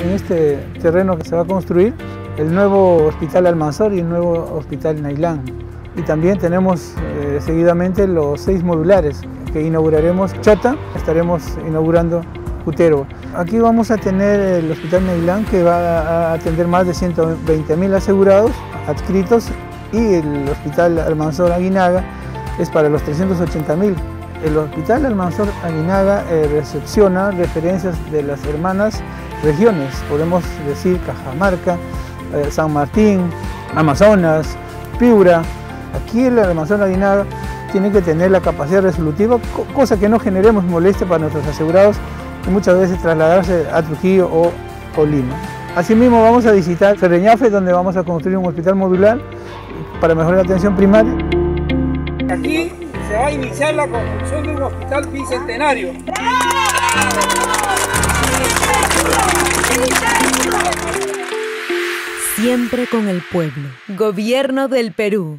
en este terreno que se va a construir el nuevo Hospital Almanzor y el nuevo Hospital Nailán. Y también tenemos eh, seguidamente los seis modulares que inauguraremos Chota, estaremos inaugurando Cutero. Aquí vamos a tener el Hospital Nailán que va a atender más de 120.000 asegurados adscritos y el Hospital Almanzor Aguinaga es para los 380.000. El Hospital Almanzor Aguinaga eh, recepciona referencias de las hermanas regiones, podemos decir Cajamarca, eh, San Martín, Amazonas, Piura. Aquí el Amazonas Aguinaga tiene que tener la capacidad resolutiva, cosa que no generemos molestia para nuestros asegurados y muchas veces trasladarse a Trujillo o, o Lima. Asimismo vamos a visitar Ferreñafe, donde vamos a construir un hospital modular para mejorar la atención primaria. Aquí se va a iniciar la construcción de un hospital bicentenario. Siempre con el pueblo. Gobierno del Perú.